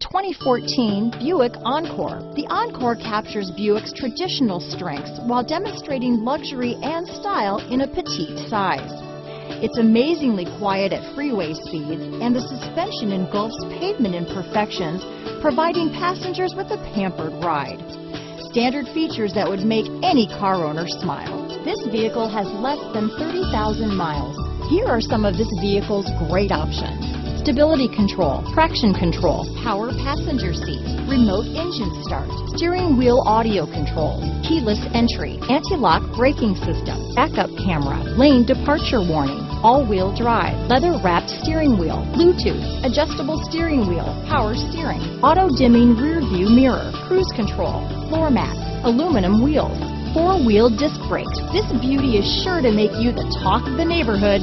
2014 Buick Encore. The Encore captures Buick's traditional strengths while demonstrating luxury and style in a petite size. It's amazingly quiet at freeway speeds and the suspension engulfs pavement imperfections, providing passengers with a pampered ride. Standard features that would make any car owner smile. This vehicle has less than 30,000 miles. Here are some of this vehicle's great options stability control, traction control, power passenger seat, remote engine start, steering wheel audio controls, keyless entry, anti-lock braking system, backup camera, lane departure warning, all-wheel drive, leather-wrapped steering wheel, Bluetooth, adjustable steering wheel, power steering, auto-dimming rear view mirror, cruise control, floor mats, aluminum wheels, four-wheel disc brakes. This beauty is sure to make you the talk of the neighborhood,